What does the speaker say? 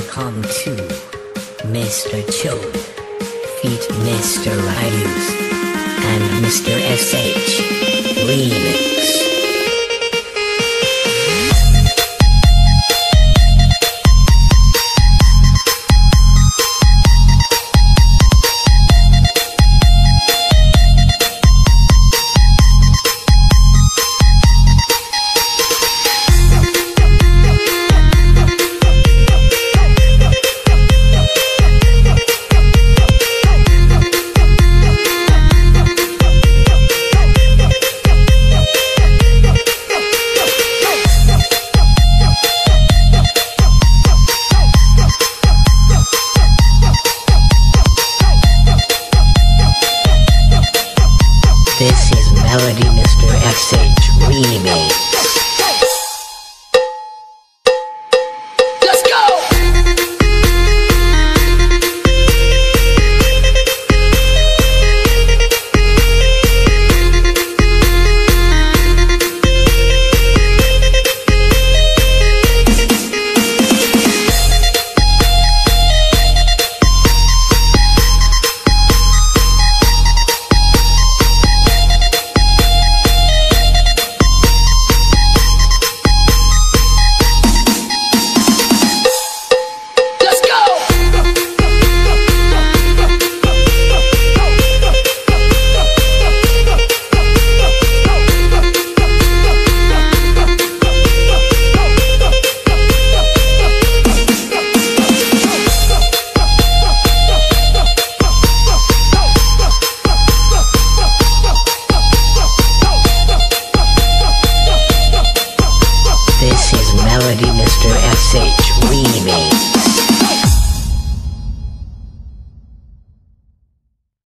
welcome to Mr. Cho, feat. Mr. Ryus, and Mr. SH. Read. Percent Remix.